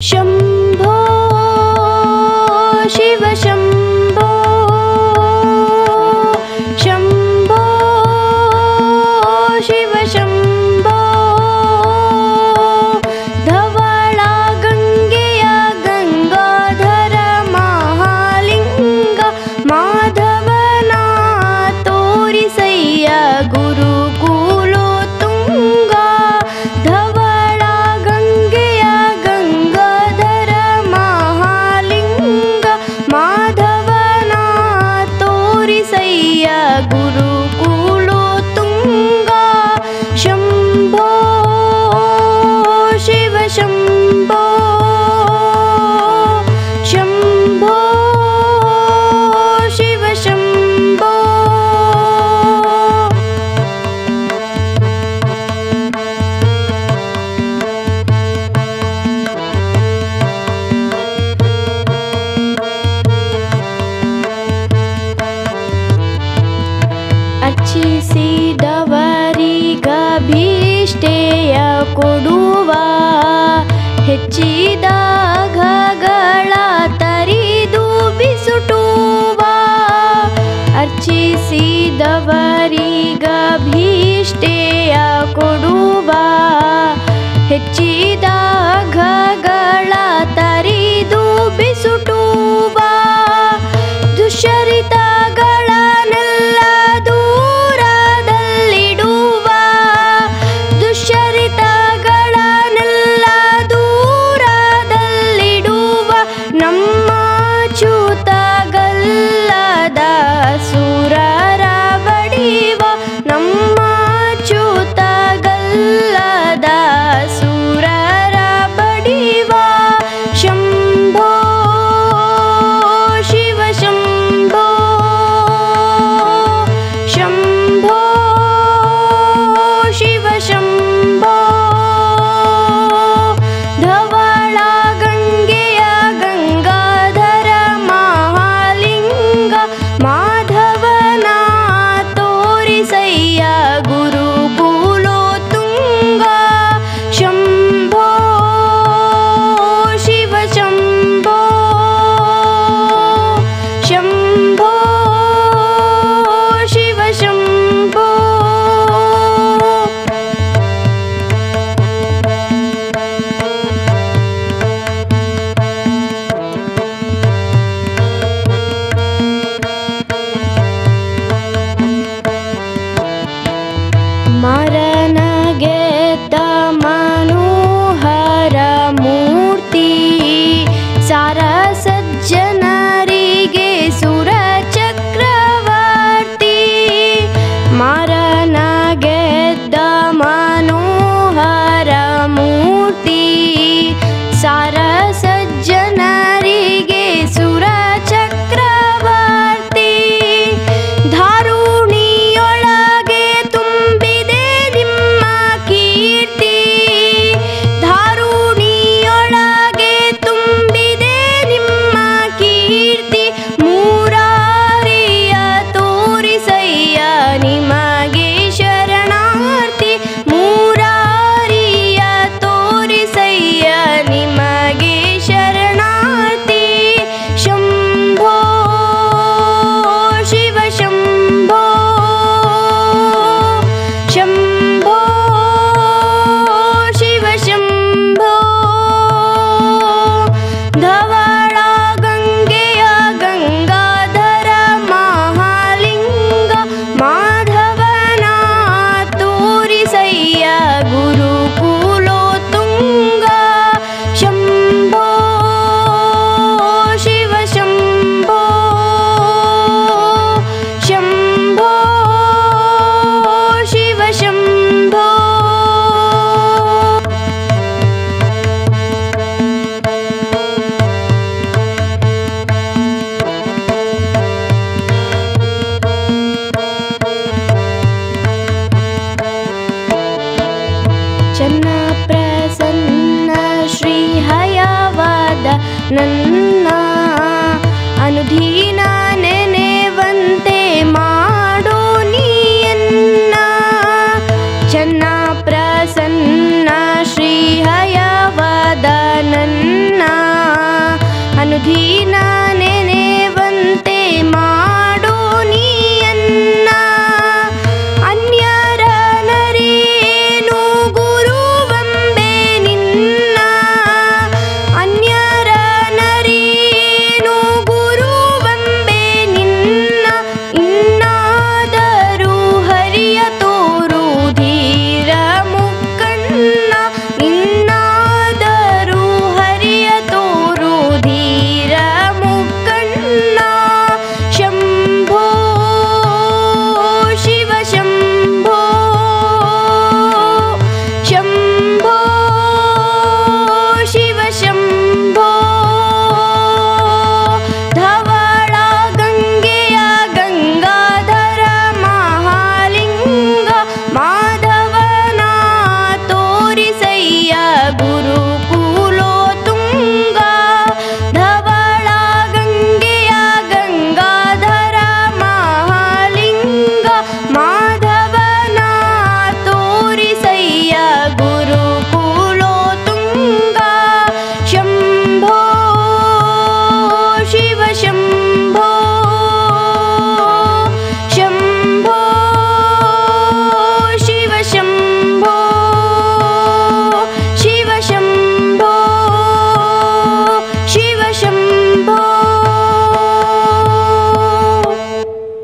शम्भो शिव 했지 다. Mara. ನನ್ನ